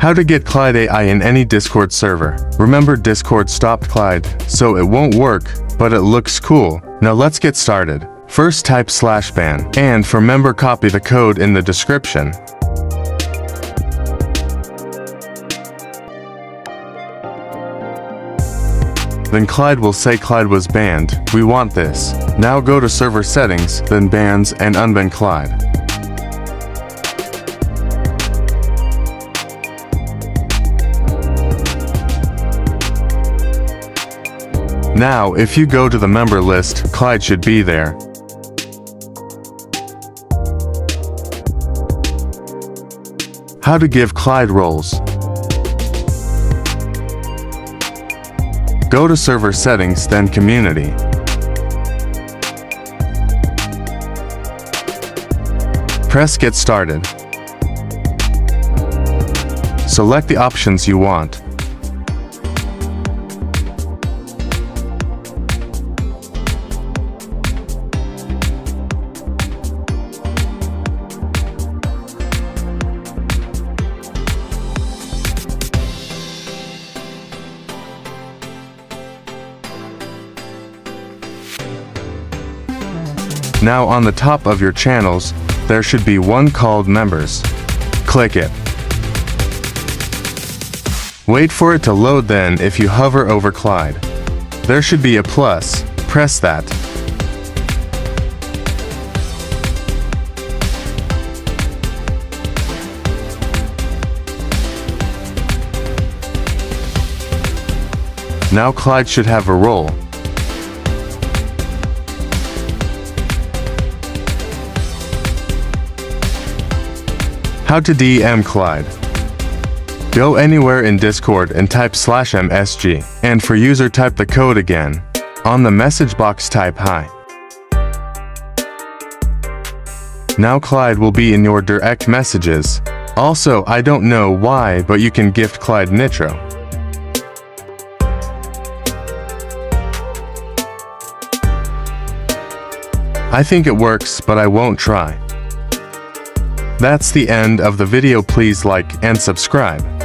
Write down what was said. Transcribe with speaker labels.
Speaker 1: How to get Clyde AI in any Discord server. Remember Discord stopped Clyde, so it won't work, but it looks cool. Now let's get started. First type slash ban, and for member copy the code in the description. Then Clyde will say Clyde was banned, we want this. Now go to server settings, then bans and unban Clyde. Now, if you go to the member list, Clyde should be there. How to give Clyde roles. Go to server settings, then community. Press get started. Select the options you want. Now on the top of your channels, there should be one called Members. Click it. Wait for it to load then if you hover over Clyde. There should be a plus, press that. Now Clyde should have a role. How to DM Clyde. Go anywhere in Discord and type slash MSG, and for user type the code again. On the message box type hi. Now Clyde will be in your direct messages. Also, I don't know why, but you can gift Clyde Nitro. I think it works, but I won't try. That's the end of the video please like and subscribe.